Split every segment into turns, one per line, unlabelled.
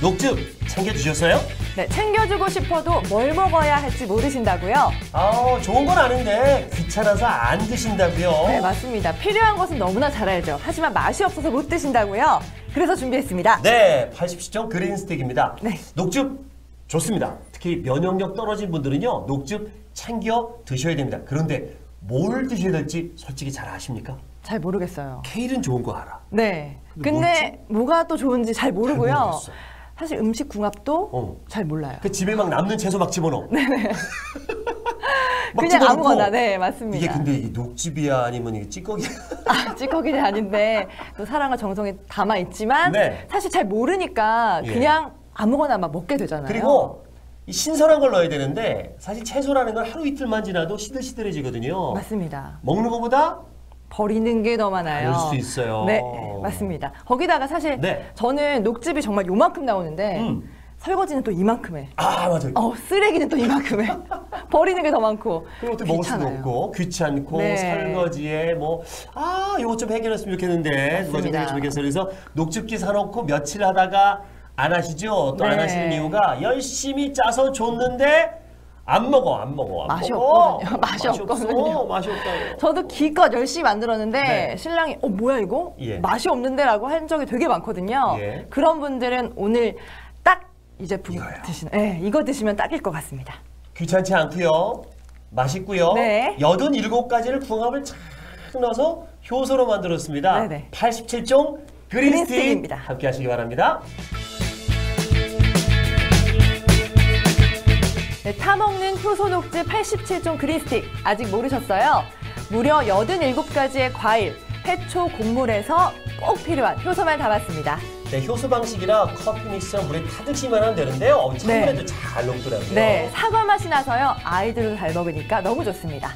녹즙 챙겨주셨어요?
네, 챙겨주고 싶어도 뭘 먹어야 할지 모르신다고요?
아, 좋은 건 아는데 귀찮아서 안 드신다고요?
네, 맞습니다. 필요한 것은 너무나 잘 알죠. 하지만 맛이 없어서 못 드신다고요? 그래서 준비했습니다.
네, 80시점 그린 스틱입니다.
네.
녹즙 좋습니다. 특히 면역력 떨어진 분들은요, 녹즙 챙겨 드셔야 됩니다. 그런데 뭘 드셔야 될지 솔직히 잘 아십니까?
잘 모르겠어요.
케일은 좋은 거 알아.
네.
근데
근데 뭐가 또 좋은지 잘 모르고요.
잘.
사실 음식 궁합도
어.
잘 몰라요.
그 집에 막 남는 채소 막 집어넣어. 네네.
그냥 아무거나, 네, 맞습니다.
이게 근데 이게 녹즙이야 아니면 이게 찌꺼기야?
아, 찌꺼기는 아닌데 또 사랑과 정성이 담아 있지만
네.
사실 잘 모르니까
예.
그냥 아무거나 막 먹게 되잖아요.
그리고 이 신선한 걸 넣어야 되는데 사실 채소라는 건 하루 이틀만 지나도 시들시들해지거든요.
맞습니다.
먹는 것보다
버리는 게 더 많아요.
그럴 수 있어요.
네, 맞습니다. 거기다가 사실
네.
저는 녹즙이 정말 요만큼 나오는데
음.
설거지는 또 이만큼 해.
아 맞아. 요
어, 쓰레기는 또 이만큼 해. 버리는 게 더 많고.
그리고 또 먹을 수도. 없고 귀찮고
네.
설거지에 뭐아 이거 좀 해결했으면 좋겠는데 누가 좀
맞습니다.
해결했으면 그래서 녹즙기 사놓고 며칠 하다가 안 하시죠 또안
네.
하시는 이유가 열심히 짜서 줬는데 안 먹어 안 먹어 안
맛이
먹어.
없거든요. 맛이 없거든요.
맛이 없다고
저도 기껏 열심히 만들었는데
네.
신랑이 어 뭐야 이거
예.
맛이 없는데라고 한 적이 되게 많거든요.
예.
그런 분들은 오늘 딱 이 제품. 드시는, 네, 이거 드시면 딱일 것 같습니다.
귀찮지 않고요 맛있고요
네.
87가지를 궁합을 착 넣어서 효소로 만들었습니다
네네.
87종 그린스틱
그린스틱입니다.
함께 하시기 바랍니다
네, 타먹는 효소 녹즙 87종 그린스틱 아직 모르셨어요? 무려 87가지의 과일, 해초, 곡물에서 꼭 필요한 효소만 담았습니다.
네, 효소 방식이라 커피 믹스처럼 물에 타듯이만 하면 되는데요. 어, 찬물에도
네.
잘 녹더라고요.
네, 사과 맛이 나서요. 아이들도 잘 먹으니까 너무 좋습니다.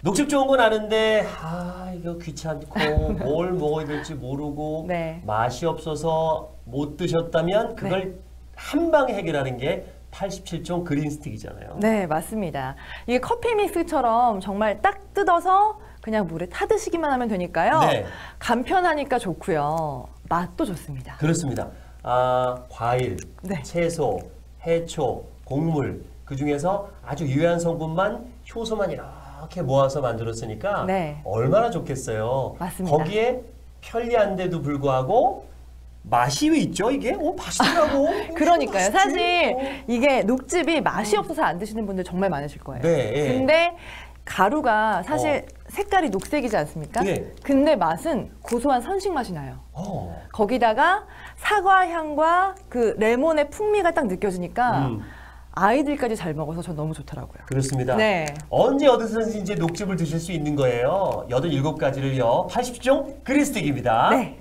녹즙 좋은 건 아는데 아 이거 귀찮고 뭘 먹어야 될지 모르고
네.
맛이 없어서 못 드셨다면 그걸 한 방에 해결하는 게 87종 그린 스틱이잖아요.
네, 맞습니다. 이게 커피 믹스처럼 정말 딱 뜯어서 그냥 물에 타드시기만 하면 되니까요.
네.
간편하니까 좋고요. 맛도 좋습니다.
그렇습니다. 아 과일,
네.
채소, 해초, 곡물 그 중에서 아주 유해한 성분만 효소만 이렇게 모아서 만들었으니까
네.
얼마나 좋겠어요.
맞습니다.
거기에 편리한데도 불구하고 맛이 왜 있죠 이게? 어 맛있더라고.
그러니까요.
맛있지?
사실
어.
이게 녹즙이 맛이 없어서 안 드시는 분들 정말 많으실 거예요.
네, 예.
근데 가루가 사실 색깔이 녹색이지 않습니까?
예.
근데 맛은 고소한 선식 맛이 나요.
어.
거기다가 사과 향과 그 레몬의 풍미가 딱 느껴지니까
음.
아이들까지 잘 먹어서 전 너무 좋더라고요.
그렇습니다.
네.
언제 어디서든지 녹즙을 드실 수 있는 거예요. 87가지를요. 80종 그린스틱입니다.
네.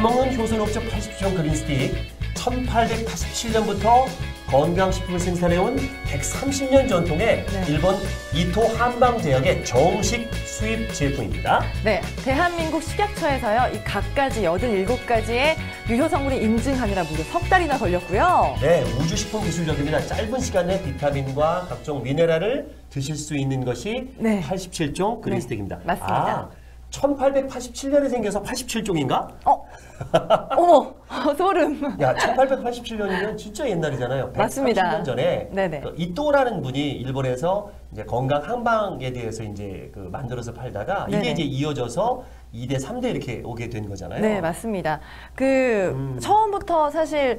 타먹는 효소 녹즙 80종 그린스틱 1887년부터 건강식품을 생산해온 130년 전통의
네.
일본 이토 한방 제약의 정식 수입 제품입니다.
네, 대한민국 식약처에서요, 이 각가지 87가지의 유효 성분을 인증하느라 무려 석 달이나 걸렸고요.
네, 우주식품 기술력입니다. 짧은 시간에 비타민과 각종 미네랄을 드실 수 있는 것이
네.
87종 그린스틱입니다.
네, 맞습니다.
아, 1887년에 생겨서 87종인가?
어, 어머, 소름.
야, 1887년이면 진짜 옛날이잖아요.
맞습니다.
130년 전에
네네.
그 이토라는 분이 일본에서 이제 건강 한방에 대해서 이제 그 만들어서 팔다가 이게
네네.
이제 이어져서 2대, 3대 이렇게 오게 된 거잖아요.
네, 맞습니다. 그
음.
처음부터 사실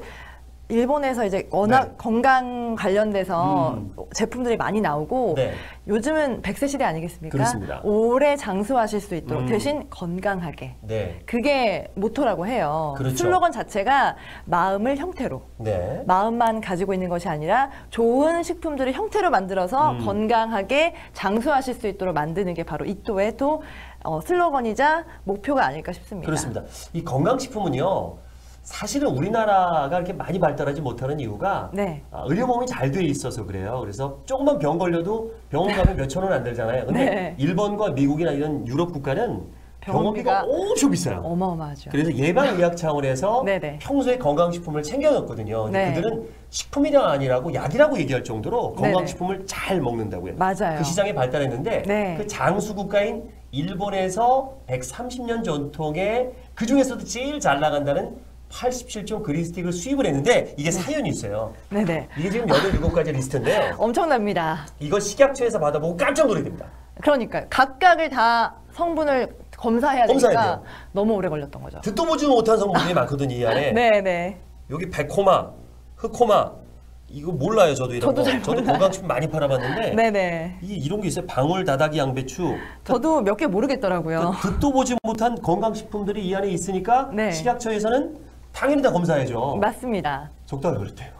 일본에서 이제 워낙
네.
건강 관련돼서
음.
제품들이 많이 나오고
네.
요즘은 100세 시대 아니겠습니까?
그렇습니다.
오래 장수하실 수 있도록
음.
대신 건강하게.
네.
그게 모토라고 해요.
그렇죠.
슬로건 자체가 마음을 형태로.
네.
마음만 가지고 있는 것이 아니라 좋은 식품들을 형태로 만들어서
음.
건강하게 장수하실 수 있도록 만드는 게 바로 이또의 또 어, 슬로건이자 목표가 아닐까 싶습니다.
그렇습니다. 이 건강식품은요. 사실은 우리나라가 이렇게 많이 발달하지 못하는 이유가
네.
아, 의료보험이 잘 돼 있어서 그래요. 그래서 조금만 병 걸려도 병원 가면 몇천 원 안 들잖아요. 근데
네.
일본과 미국이나 이런 유럽 국가는 병원비가
병원비가
엄청 비싸요.
어마어마하죠.
그래서 예방의학 차원에서
네네.
평소에 건강식품을 챙겨놨거든요.
네.
그들은 식품이랑 아니라고 약이라고 얘기할 정도로
네네.
건강식품을 잘 먹는다고요.
맞아요.
그 시장이 발달했는데
네.
그 장수 국가인 일본에서 130년 전통의 그 중에서도 제일 잘 나간다는 87종 그린스틱을 수입을 했는데 이게 사연이 있어요.
네네.
이게 지금 87가지 리스트인데요.
엄청납니다.
이거 식약처에서 받아보고 깜짝 놀게 됩니다.
그러니까 각각을 다 성분을 검사해야
검사해야
되니까
돼요.
너무 오래 걸렸던 거죠.
듣도 보지 못한 성분이 많거든요, 이 안에.
네네.
여기 백호마, 흑호마 이거 몰라요, 저도 이런
저도
거.
잘
저도. 건강식품 많이 팔아봤는데
네네.
이 이런 게 있어요. 방울, 다다기, 양배추.
저도 몇 개 모르겠더라고요.
그 듣도 보지 못한 건강식품들이 이 안에 있으니까
네.
식약처에서는 당연히 다 검사해야죠.
맞습니다.
적당히 그렇대요.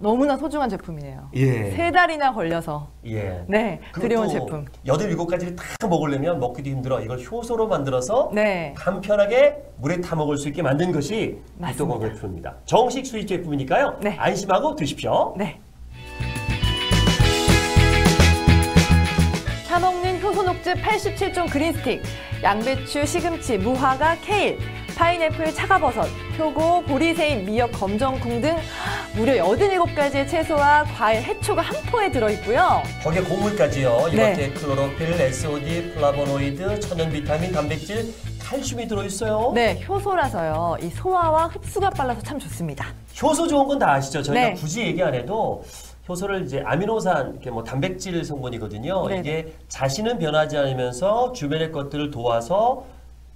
너무나 소중한 제품이네요.
예.
세 달이나 걸려서
예.
네 들여온 제품.
여덟 일곱 가지를 다 먹으려면 먹기도 힘들어. 이걸 효소로 만들어서
네.
간편하게 물에 타 먹을 수 있게 만든 것이. 이토건 제품입니다. 정식 수입 제품이니까요.
네.
안심하고 드십시오.
네. 사 먹는 효소 녹즙 87종 그린스틱, 양배추, 시금치, 무화과, 케일, 파인애플, 차가버섯, 표고, 보리새잎, 미역, 검정콩 등 무려 87가지의 채소와 과일, 해초가 한 포에 들어있고요.
거기에 곡물까지요.
네.
이렇게 클로로필, SOD, 플라보노이드, 천연 비타민, 단백질, 칼슘이 들어있어요.
네, 효소라서요. 이 소화와 흡수가 빨라서 참 좋습니다.
효소 좋은 건 다 아시죠? 저희가
네.
굳이 얘기 안 해도 효소를 이제 아미노산, 이렇게 뭐 단백질 성분이거든요.
네네.
이게 자신은 변하지 않으면서 주변의 것들을 도와서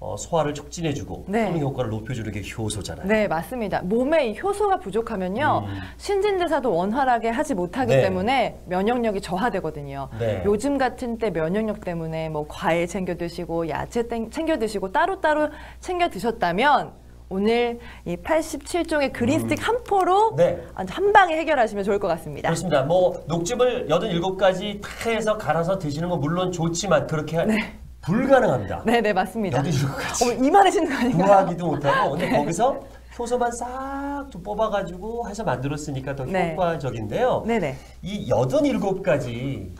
어, 소화를 촉진해주고
네.
효능 효과를 높여주는 게 효소잖아요.
네, 맞습니다. 몸에 이 효소가 부족하면요.
음.
신진대사도 원활하게 하지 못하기
네.
때문에 면역력이 저하되거든요.
네.
요즘 같은 때 면역력 때문에 뭐 과일 챙겨 드시고 야채 땡- 챙겨 드시고 따로따로 챙겨 드셨다면 오늘 이 87종의 그린스틱 한 포로
네.
한 방에 해결하시면 좋을 것 같습니다.
그렇습니다. 뭐 녹즙을 87가지 다 해서 갈아서 드시는 건 물론 좋지만 그렇게 하- 불가능합니다.
네, 네, 맞습니다.
87가지.
어머, 이만해지는 거 아닌가요?
구하기도 못하고 근데
네.
거기서 효소만 싹 또 뽑아가지고 해서 만들었으니까 더
네.
효과적인데요.
네, 네.
이 87가지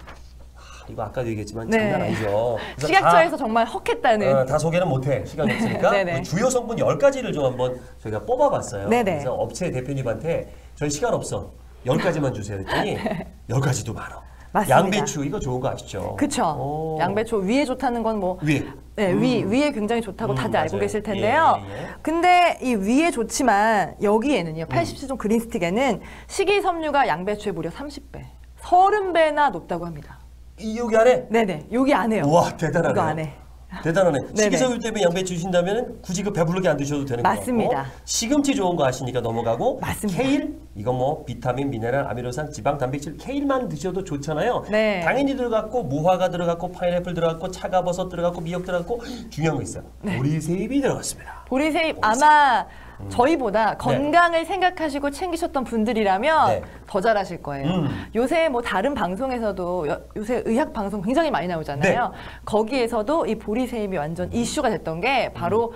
이거 아까도 얘기했지만
네.
장난 아니죠.
식약처에서 정말 헉했다는
다, 어, 다 소개는 못해 시간이 없으니까
네네.
그 주요 성분 10가지를 좀 한번 저희가 뽑아봤어요.
네네.
그래서 업체 대표님한테 저희 시간 없어 10가지만 주세요 했더니 10가지도 많아.
네. 맞습니다.
양배추 이거 좋은 거 아시죠?
그쵸.
오.
양배추 위에 좋다는 건 뭐
위에
네, 위, 위에 굉장히 좋다고
음,
다들 알고
맞아요.
계실 텐데요.
예, 예.
근데 이 위에 좋지만
음.
여기에는요, 87종 그린스틱에는 식이섬유가 양배추의 무려 30배, 30배나 높다고 합니다.
이 여기 안에
네네, 여기 안에요.
와 대단하네.
이거 안에. 대단하네.
식이섬유 때문에 양배추 주신다면 굳이 그 배부르게 안 드셔도 되는 거고.
맞습니다.
시금치 좋은 거 아시니까 넘어가고.
맞습니다.
케일 이거 뭐 비타민, 미네랄, 아미노산, 지방, 단백질 케일만 드셔도 좋잖아요.
네.
당연히 들어갔고 무화과 들어갔고 파인애플 들어갔고 차가버섯 들어갔고 미역 들어갔고 중요한 거 있어요.
네.
보리새잎이 들어갔습니다.
보리새잎 아마
음.
저희보다 건강을 생각하시고 챙기셨던 분들이라면
네.
더 잘하실 거예요.
음.
요새 뭐 다른 방송에서도 여- 요새 의학 방송 굉장히 많이 나오잖아요.
네.
거기에서도 이 보리새잎이 완전 이슈가 됐던 게 바로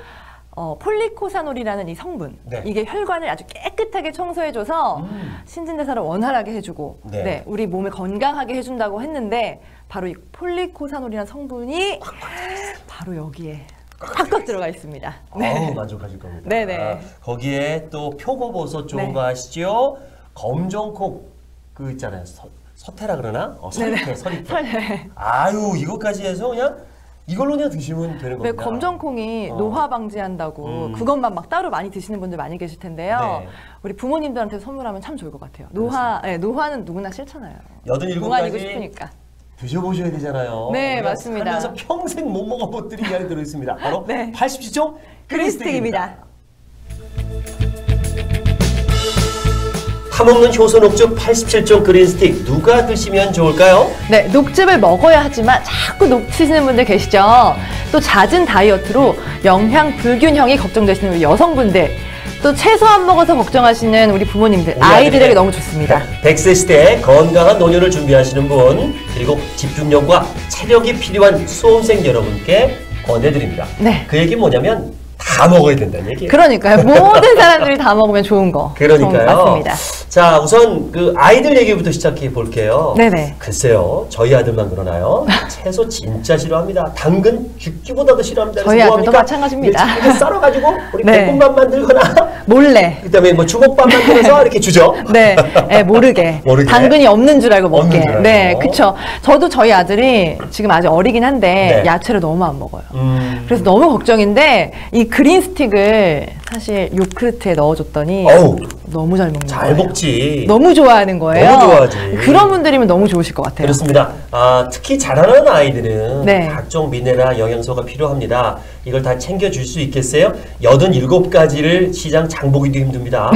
어, 폴리코사놀이라는 이 성분.
음. 네.
이게 혈관을 아주 깨끗하게 청소해줘서
음.
신진대사를 원활하게 해주고,
네.
네. 우리 몸을 건강하게 해준다고 했는데 바로 이 폴리코사놀이라는 성분이 바로 여기에 꽉꽉 들어가 있습니다.
어우 만족하실 겁니다.
네네.
아, 거기에 또 표고버섯 좋은
네.
거 아시죠? 검정콩 그 있잖아요. 서, 서태라 그러나? 어, 서리태, 서리태.
네.
아유 이것까지 해서 그냥 이걸로 그냥 드시면 되는
왜
겁니다.
검정콩이
어.
노화 방지한다고
음.
그것만 막 따로 많이 드시는 분들 많이 계실 텐데요.
네.
우리 부모님들한테 선물하면 참 좋을 것 같아요. 노화, 네, 노화는 누구나 싫잖아요.
여든 일곱 가지
싶으니까.
드셔보셔야 되잖아요.
네, 맞습니다.
살면서 평생 못 먹은 것들이 이 안에 들어있습니다. 바로
네.
80시종 그리스틱입니다.
그리스틱입니다.
타먹는 효소 녹즙 87종 그린스틱 누가 드시면 좋을까요?
네, 녹즙을 먹어야 하지만 자꾸 녹치시는 분들 계시죠. 또 잦은 다이어트로 영양 불균형이 걱정되시는 여성분들, 또 채소 안 먹어서 걱정하시는 우리 부모님들, 아이들에게 너무 좋습니다.
100세 시대에 건강한 노년을 준비하시는 분 그리고 집중력과 체력이 필요한 수험생 여러분께 권해드립니다.
네.
그 얘기 뭐냐면 다다 먹어야 된다는 얘기예요.
그러니까요. 모든 사람들이 다 먹으면 좋은 거.
그러니까요.
맞습니다.
자, 우선 그 아이들 얘기부터 시작해 볼게요.
네네.
글쎄요, 저희 아들만 그러나요? 채소 진짜 싫어합니다. 당근 죽기보다도 싫어합니다.
저희 아들도
뭡니까?
마찬가지입니다.
이거 잘게 썰어 가지고 우리
네.
볶음밥 만들거나
몰래.
그다음에 뭐 주먹밥 만들어서 이렇게 주죠.
네, 네, 모르게.
모르게.
당근이 없는 줄 알고 먹게.
줄 알고.
네, 그쵸. 저도 저희 아들이 지금 아직 어리긴 한데
네.
야채를 너무 안 먹어요.
음.
그래서 너무 걱정인데 이 그린 스틱을 사실 요크트에 넣어줬더니
어우.
너무 잘 먹는
잘
거예요.
먹지.
너무 좋아하는 거예요.
너무 좋아하지.
그런 분들이면 너무 좋으실 것 같아요.
그렇습니다. 아, 특히 자라는 아이들은
네.
각종 미네랄 영양소가 필요합니다. 이걸 다 챙겨줄 수 있겠어요? 87가지를 시장 장보기도 힘듭니다.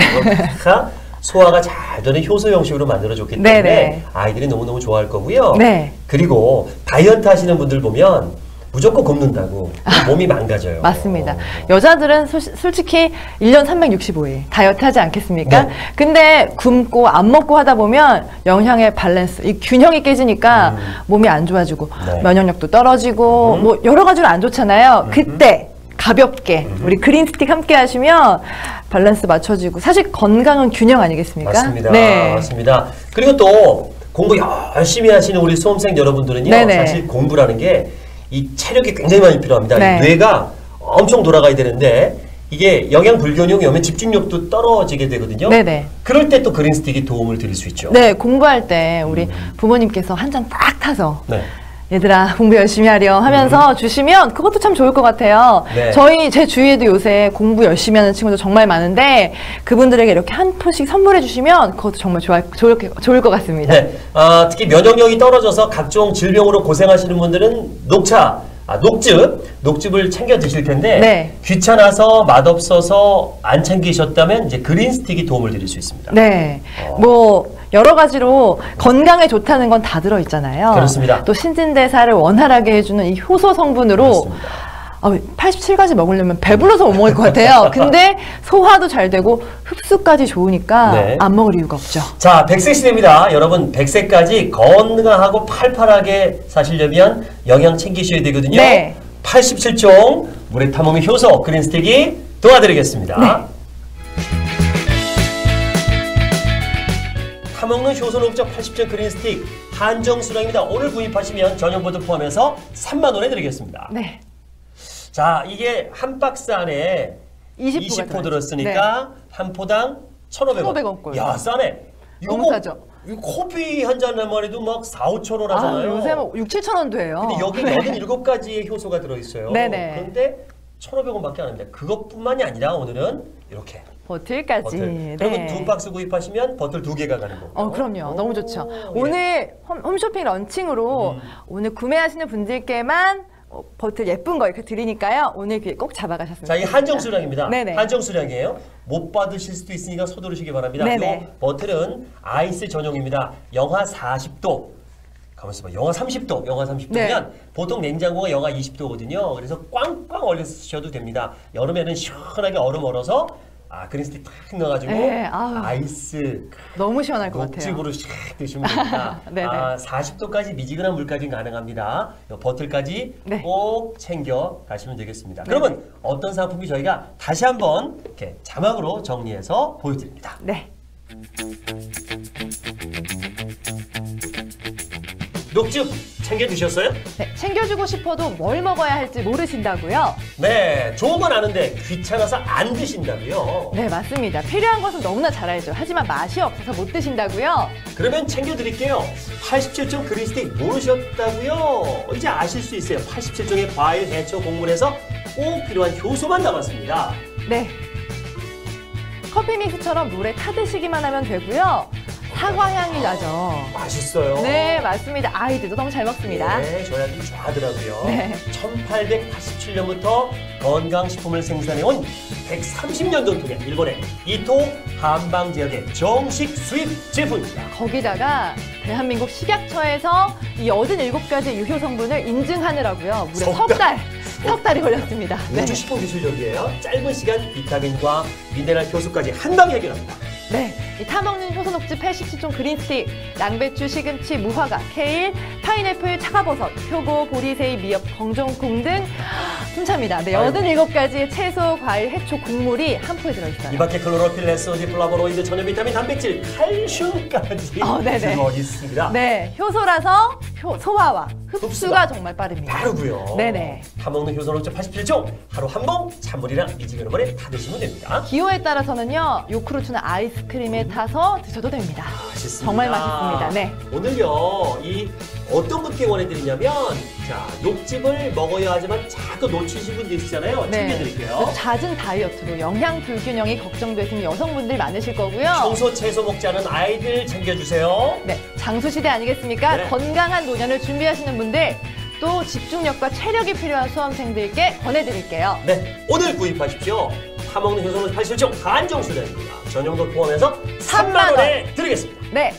다 소화가 잘 되는 효소 형식으로 만들어줬기 때문에
네네.
아이들이 너무너무 좋아할 거고요.
네.
그리고 다이어트 하시는 분들 보면 무조건 굶는다고 몸이 망가져요.
맞습니다. 여자들은 솔- 솔직히 1년 365일 다이어트 하지 않겠습니까?
네.
근데 굶고 안 먹고 하다 보면 영양의 밸런스, 이 균형이 깨지니까 몸이 안 좋아지고
음. 네.
면역력도 떨어지고
음.
뭐 여러 가지로 안 좋잖아요. 그때 가볍게 우리 그린 스틱 함께 하시면 밸런스 맞춰지고 사실 건강은 균형 아니겠습니까?
맞습니다.
네.
맞습니다. 그리고 또 공부 열심히 하시는 우리 수험생 여러분들은요.
네네.
사실 공부라는 게 이 체력이 굉장히 많이 필요합니다.
네.
이 뇌가 엄청 돌아가야 되는데 이게 영양 불균형이 오면 집중력도 떨어지게 되거든요.
네네.
그럴 때 또 그린 스틱이 도움을 드릴 수 있죠.
네, 공부할 때 우리 부모님께서 한 잔 딱 타서
네.
얘들아 공부 열심히 하렴 하면서 주시면 그것도 참 좋을 것 같아요.
음. 네.
저희 제 주위에도 요새 공부 열심히 하는 친구들 정말 많은데 그분들에게 이렇게 한 푼씩 선물해 주시면 그것도 정말 좋아, 좋을, 좋을 것 같습니다.
네. 아, 특히 면역력이 떨어져서 각종 질병으로 고생하시는 분들은 녹차, 아, 녹즙, 녹즙을 챙겨 드실 텐데
네.
귀찮아서 맛없어서 안 챙기셨다면 이제 그린 스틱이 도움을 드릴 수 있습니다.
네.
어.
뭐 여러 가지로 건강에 좋다는 건 다 들어 있잖아요.
그렇습니다.
또 신진대사를 원활하게 해주는 이 효소 성분으로
그렇습니다.
아, 87가지 먹으려면 배불러서 못 먹을 것 같아요. 근데 소화도 잘 되고 흡수까지 좋으니까
네.
안 먹을 이유가 없죠.
자, 100세 시대입니다. 여러분, 100세까지 건강하고 팔팔하게 사시려면 영양 챙기셔야 되거든요.
네.
87종 물에 타먹는 효소 그린 스틱이 도와드리겠습니다.
네.
타먹는 효소 녹즙 87종 그린 스틱 한정 수량입니다. 오늘 구입하시면 전용 bottle 포함해서 3만 원에 드리겠습니다.
네.
자, 이게 한 박스 안에
20
20포
포가
들었으니까 한 포당 1,500원.
1,500원 꼴.
야, 싸네. 이거
너무
뭐,
싸죠?
이거 커피 한잔 하면 해도 막 4, 5천 원
아,
하잖아요.
요새 뭐 6, 7천 원도 해요.
근데 여기
네.
87가지의 효소가 들어있어요.
네네.
그런데 1,500원밖에 안 합니다. 그것뿐만이 아니라 오늘은 이렇게
bottle까지.
bottle. 그러면 두 박스 구입하시면 bottle 두 개가 가는 거고.
어, 그럼요. 너무 좋죠.
예.
오늘 홈, 홈쇼핑 런칭으로
음.
오늘 구매하시는 분들께만 어, bottle 예쁜 거 이렇게 드리니까요. 오늘 기회 꼭 잡아가셨으면
자, 이
좋겠습니다.
한정 수량입니다.
네네.
한정 수량이에요. 못 받으실 수도 있으니까 서두르시기 바랍니다.
네네.
이 bottle은 아이스 전용입니다. 영하 40도. 가만 있어 봐. 영하 30도. 영하 30도면
네.
보통 냉장고가 영하 20도거든요. 그래서 꽝꽝 얼려 쓰셔도 됩니다. 여름에는 시원하게 얼음 얼어서 아 그린스틱 탁 넣어가지고
네.
아이스
너무 시원할 것 같아요.
녹즙으로 샥 드시면 됩니다.
네네.
아, 40도까지 미지근한 물까지 가능합니다. 요 버틀까지
네.
꼭 챙겨 가시면 되겠습니다.
네네.
그러면 어떤 상품이 저희가 다시 한번 이렇게 자막으로 정리해서 보여드립니다.
네.
녹즙 챙겨 두셨어요?
네, 챙겨주고 싶어도 뭘 먹어야 할지 모르신다고요?
네, 좋은 건 아는데 귀찮아서 안 드신다고요.
네, 맞습니다. 필요한 것은 너무나 잘 알죠. 하지만 맛이 없어서 못 드신다고요?
그러면 챙겨드릴게요. 87종 그린스틱 모르셨다고요? 이제 아실 수 있어요. 87종의 과일, 해초, 곡물에서 꼭 필요한 효소만 담았습니다.
네. 커피 믹스처럼 물에 타드시기만 하면 되고요. 사과 향이 나죠.
맛있어요.
네, 맞습니다. 아이들도 너무 잘 먹습니다.
네, 저희 아들이 좋아하더라고요.
네.
1887년부터 건강식품을 생산해온 130년 전통의 일본의 이토 한방 지역의 정식 수입 제품입니다.
거기다가 대한민국 식약처에서 이 87가지 유효 성분을 인증하느라고요. 무려 석석
달.
달, 석 달이 걸렸습니다. 네.
우주 식품 기술력이에요. 짧은 시간 비타민과 미네랄 효소까지 한 방에 해결합니다.
네. 이 타먹는 효소녹지 87종 그린스틱, 양배추, 시금치, 무화과, 케일, 파인애플, 차가버섯, 표고, 보리새잎, 미역, 검정콩 등 숨찹니다. 네,
아이고.
87가지의 채소, 과일, 해초, 곡물이 한 포에 들어있어요.
이 밖에 클로로필, SOD, 플라보노이드, 천연 비타민, 단백질, 칼슘까지
어, 네네.
들어 있습니다.
네, 효소라서 효- 소화와 흡수가,
흡수가
정말 빠릅니다.
빠르고요.
네네.
타먹는 효소녹즙 87종 하루 한 봉 찬물이나 미지근한 물에 타 드시면 됩니다.
기호에 따라서는요, 요구르트나 아이스크림에 타서 드셔도 됩니다.
맛있습니다.
정말 맛있습니다. 네.
오늘요, 이 어떤 분께 원해드리냐면, 자, 욕집을 먹어야 하지만 자꾸 놓치신 분들 있으잖아요.
네.
챙겨드릴게요.
잦은 다이어트로 영양 불균형이 걱정되시는 여성분들 많으실 거고요.
평소 채소 먹지 않은 아이들 챙겨주세요.
네, 장수시대 아니겠습니까?
네.
건강한 노년을 준비하시는 분들, 또 집중력과 체력이 필요한 수험생들께 권해드릴게요.
네, 오늘 구입하십시오. 타먹는 효소농제 87종 한정 수량입니다. 전용도 포함해서 3만
삼만
원에 드리겠습니다.
네,